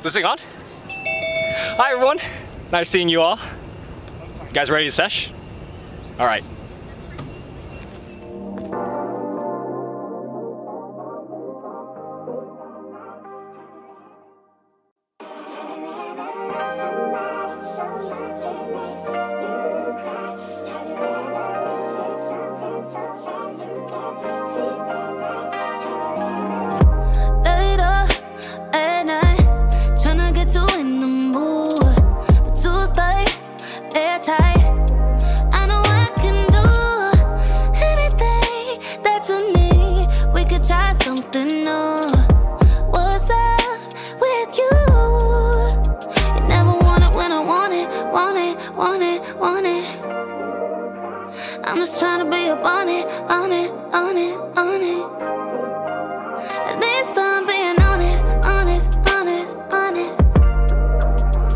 Is this thing on? Hi everyone. Nice seeing you all. You guys ready to sesh? All right. I'm just trying to be up on it, on it, on it, on it. Being honest, honest, honest, honest.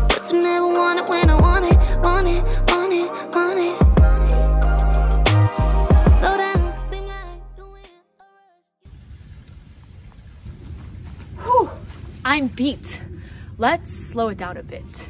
But you never want it when I want it, want it, want it, want it. Slow down, I'm beat. Let's slow it down a bit.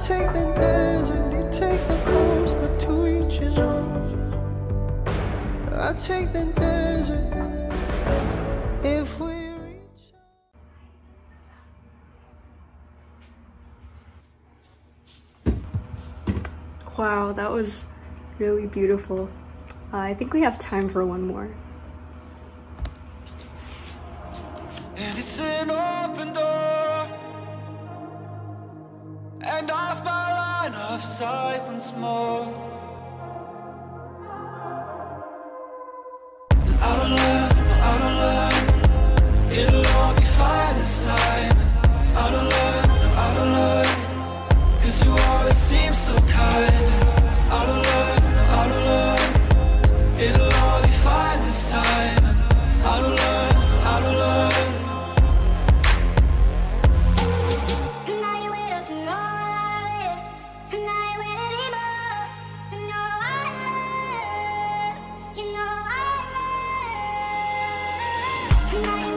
take the desert, you take the coast, but to each his own. I take the desert if we reach. Wow, that was really beautiful. Uh, I think we have time for one more. And it's an of sight once more. thank you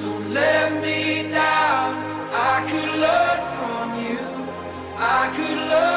don't let me down. I could learn from you, I could learn.